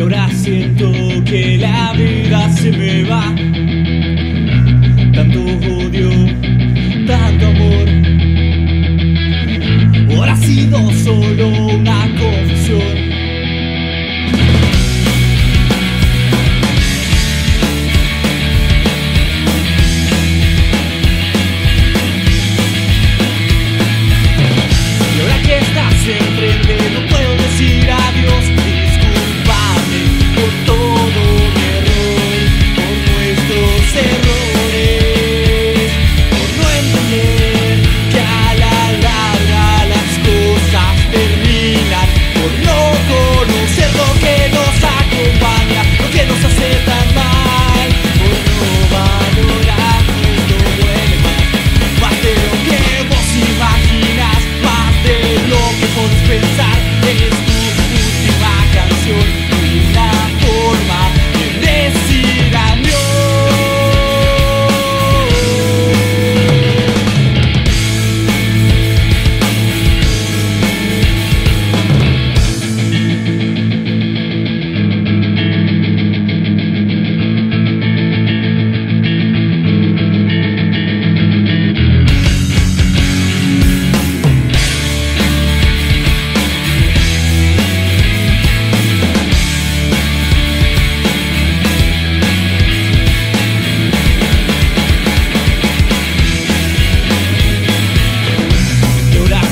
Y ahora siento que la vida se me va. Tanto odio, tanto amor. Ahora ha sido solo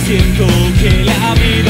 Siento que la vida